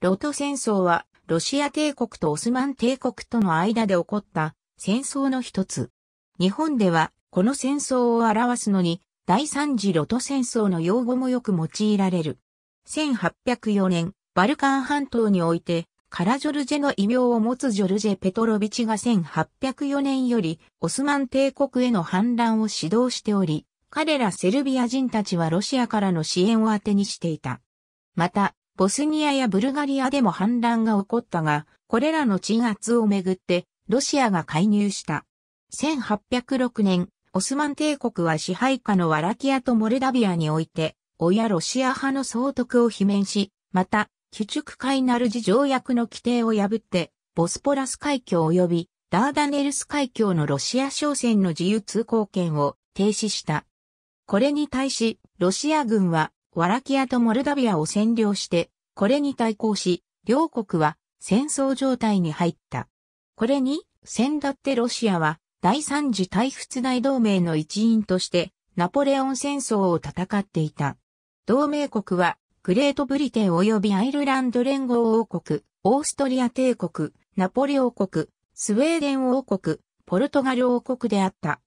ロト戦争はロシア帝国とオスマン帝国との間で起こった戦争の一つ。日本ではこの戦争を表すのに第三次ロト戦争の用語もよく用いられる。1804年、バルカン半島においてカラジョルジェの異名を持つジョルジェ・ペトロビチが1804年よりオスマン帝国への反乱を指導しており、彼らセルビア人たちはロシアからの支援を当てにしていた。また、ボスニアやブルガリアでも反乱が起こったが、これらの鎮圧をめぐってロシアが介入した。1806年、オスマン帝国は支配下のワラキアとモルダビアにおいて、親ロシア派の総督を罷免し、また、キュチュクカイナルジ条約の規定を破って、ボスポラス海峡及びダーダネルス海峡のロシア商船の自由通行権を停止した。これに対し、ロシア軍はワラキアとモルダビアを占領して、これに対抗し、両国は戦争状態に入った。これに、先だってロシアは第三次対仏大同盟の一員としてナポレオン戦争を戦っていた。同盟国はグレートブリテン及びアイルランド連合王国、オーストリア帝国、ナポレ王国、スウェーデン王国、ポルトガル王国であった。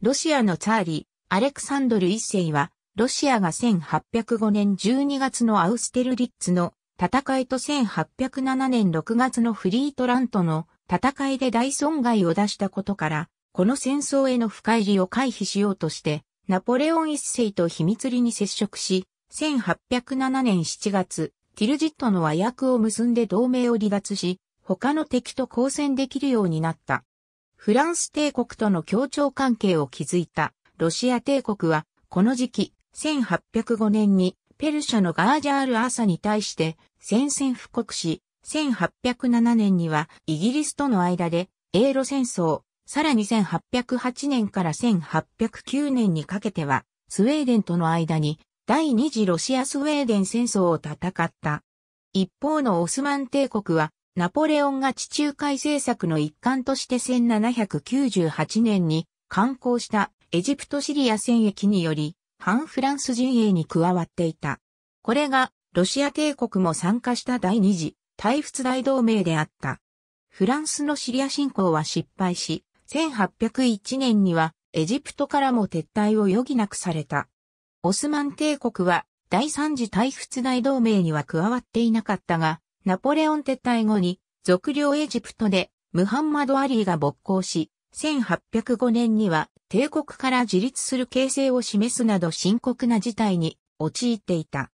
ロシアのツァーリー、アレクサンドル一世は、ロシアが1805年12月のアウステルリッツの戦いと1807年6月のフリートラントの戦いで大損害を出したことから、この戦争への深入りを回避しようとして、ナポレオン一世と秘密裏に接触し、1807年7月、ティルジットの和訳を結んで同盟を離脱し、他の敵と交戦できるようになった。フランス帝国との協調関係を築いたロシア帝国は、この時期、1805年にペルシャのガージャール・アサに対して宣戦布告し、1807年にはイギリスとの間で英ロ戦争、さらに1808年から1809年にかけてはスウェーデンとの間に第二次ロシアスウェーデン戦争を戦った。一方のオスマン帝国は、ナポレオンが地中海政策の一環として1798年に刊行したエジプトシリア戦役により、反フランス陣営に加わっていた。これが、ロシア帝国も参加した第二次、対仏大同盟であった。フランスのシリア侵攻は失敗し、1801年にはエジプトからも撤退を余儀なくされた。オスマン帝国は第三次対仏大同盟には加わっていなかったが、ナポレオン撤退後に属領エジプトでムハンマド・アリーが勃興し、1805年には帝国から自立する形勢を示すなど深刻な事態に陥っていた。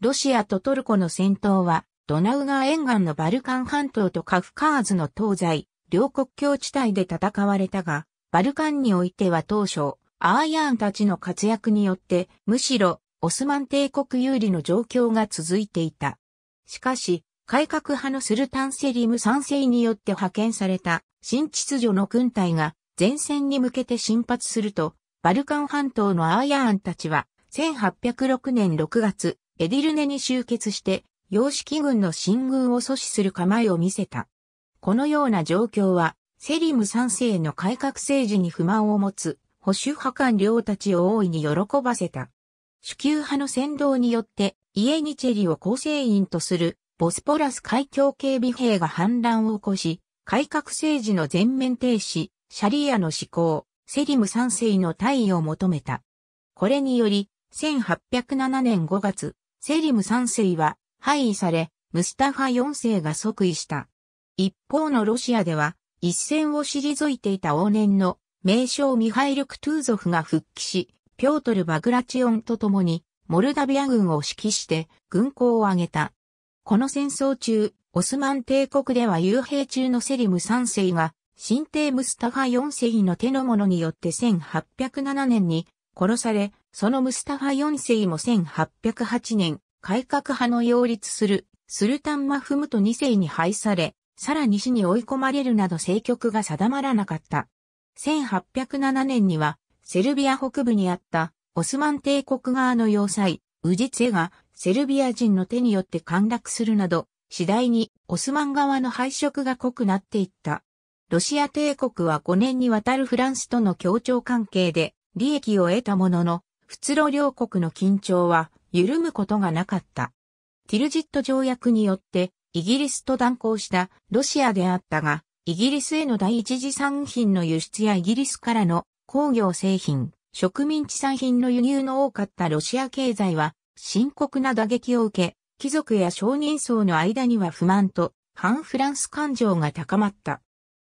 ロシアとトルコの戦闘はドナウ川沿岸のバルカン半島とカフカーズの東西、両国境地帯で戦われたが、バルカンにおいては当初、アーヤーンたちの活躍によって、むしろ、オスマン帝国有利の状況が続いていた。しかし、改革派のスルタンセリム3世によって派遣された新秩序の軍隊が前線に向けて進発すると、バルカン半島のアーヤーンたちは、1806年6月、エディルネに集結して、洋式軍の進軍を阻止する構えを見せた。このような状況は、セリム3世の改革政治に不満を持つ保守派官僚たちを大いに喜ばせた。守旧派の扇動によってイエニチェリを構成員とするボスポラス海峡警備兵が反乱を起こし、改革政治の全面停止、シャリアの施行、セリム3世の退位を求めた。これにより、1807年5月、セリム3世は廃位され、ムスタファ4世が即位した。一方のロシアでは、一戦を退いていた往年の名将ミハイル・クトゥーゾフが復帰し、ピョートル・バグラチオンと共に、モルダビア軍を指揮して軍港を挙げた。この戦争中、オスマン帝国では幽閉中のセリム3世が、新帝ムスタファ4世の手の者によって1807年に殺され、そのムスタファ4世も1808年、改革派の擁立するスルタンマフムト2世に廃され、さらに死に追い込まれるなど政局が定まらなかった。1807年には、セルビア北部にあったオスマン帝国側の要塞、ウジツェがセルビア人の手によって陥落するなど、次第にオスマン側の配色が濃くなっていった。ロシア帝国は5年にわたるフランスとの協調関係で利益を得たものの、仏露両国の緊張は緩むことがなかった。ティルジット条約によってイギリスと断交したロシアであったが、イギリスへの第一次産品の輸出やイギリスからの工業製品、植民地産品の輸入の多かったロシア経済は深刻な打撃を受け、貴族や商人層の間には不満と反フランス感情が高まった。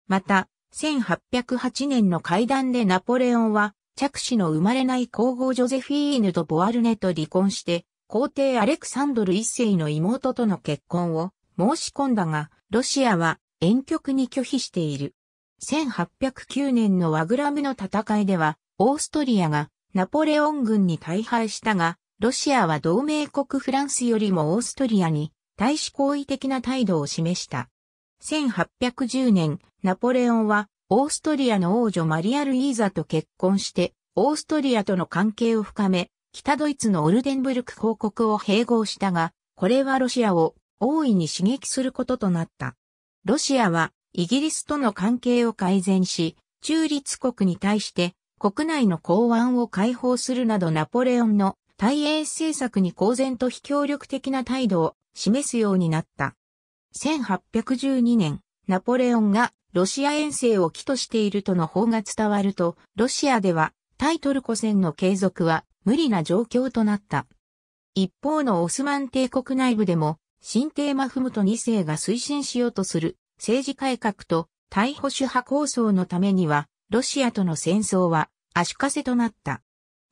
また、1808年の会談でナポレオンは、着手の生まれない皇后ジョゼフィーヌとボワルネと離婚して、皇帝アレクサンドル一世の妹との結婚を申し込んだが、ロシアは遠曲に拒否している。1809年のワグラムの戦いでは、オーストリアがナポレオン軍に大敗したが、ロシアは同盟国フランスよりもオーストリアに対し好意的な態度を示した。1810年、ナポレオンはオーストリアの王女マリア・ルイーザと結婚して、オーストリアとの関係を深め、北ドイツのオルデンブルク公国を併合したが、これはロシアを大いに刺激することとなった。ロシアはイギリスとの関係を改善し、中立国に対して国内の港湾を解放するなどナポレオンの対英政策に公然と非協力的な態度を示すようになった。1812年、ナポレオンがロシア遠征を起としているとの法が伝わると、ロシアではタイトル古戦の継続は無理な状況となった。一方のオスマン帝国内部でも、新帝マフムト2世が推進しようとする政治改革と対保守派構想のためには、ロシアとの戦争は足かせとなった。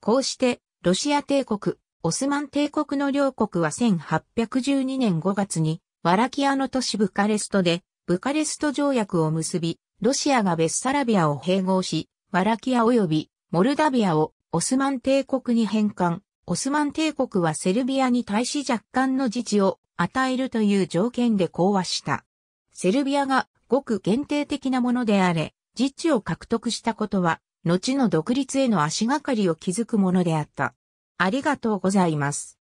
こうして、ロシア帝国、オスマン帝国の両国は1812年5月にワラキアの都市ブカレストで、ブカレスト条約を結び、ロシアがベッサラビアを併合し、ワラキア及びモルダビアをオスマン帝国に返還。オスマン帝国はセルビアに対し若干の自治を与えるという条件で講和した。セルビアがごく限定的なものであれ、自治を獲得したことは、後の独立への足がかりを築くものであった。ありがとうございます。